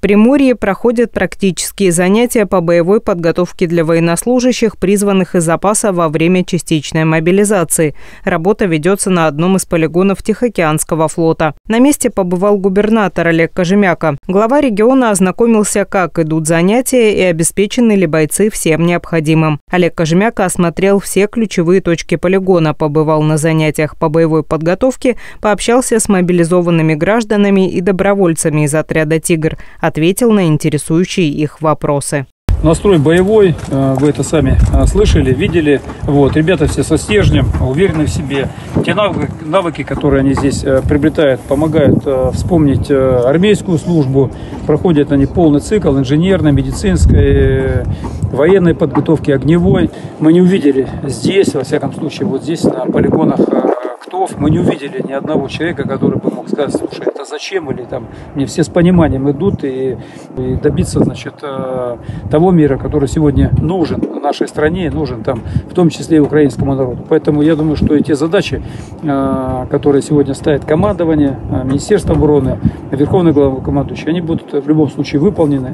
Приморье проходят практические занятия по боевой подготовке для военнослужащих, призванных из запаса во время частичной мобилизации. Работа ведется на одном из полигонов Тихоокеанского флота. На месте побывал губернатор Олег Кожемяка. Глава региона ознакомился, как идут занятия и обеспечены ли бойцы всем необходимым. Олег Кожемяка осмотрел все ключевые точки полигона, побывал на занятиях по боевой подготовке, пообщался с мобилизованными гражданами и добровольцами из отряда «Тигр», ответил на интересующие их вопросы. Настрой боевой, э, вы это сами э, слышали, видели. Вот, ребята все со стержнем, уверены в себе. Те навыки, навыки которые они здесь э, приобретают, помогают вспомнить армейскую службу. Проходят они полный цикл инженерной, медицинской, военной подготовки, огневой. Мы не увидели здесь, во всяком случае, вот здесь на полигонах Ктов мы не увидели ни одного человека, который бы мог сказать, слушай, это зачем, или там, не все с пониманием идут и, и добиться, значит, э, того мира, который сегодня нужен нашей стране, нужен там, в том числе и украинскому народу. Поэтому я думаю, что и те задачи, э, которые сегодня ставит командование, э, Министерство обороны, Верховный главнокомандующий, они будут в любом случае выполнены.